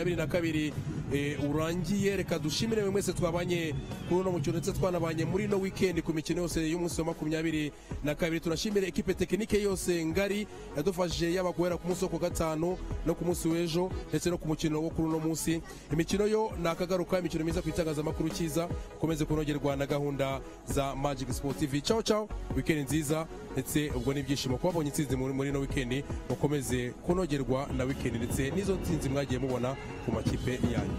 makumyabiri na kabiri eh, urangiye reka dushimire mwe mwese twabanye kuri uno mukino ndetse twanabanye muri no weekend ku mikino yose y'umunsi wa makumyabiri na kabiri. Turashimire ekipe tekinike yose ngari yadufashije yaba guhera ku munsi wo ku gatanu no ku munsi w'ejo ndetse no ku mukino wo kuri uno munsi. Imikino yo ni akagaruka imikino myiza ku itangazamakuru cyiza ukomeze kunogerwa na gahunda za magic sport tv ciao ciao. Weekend nziza ndetse ubwo n'ibyishimo. Kuba babonye intsinzi muri no weekend mukomeze kunogerwa na weekend ndetse n'izo ntsinzi mwagiye mubona ku makipe yanyu.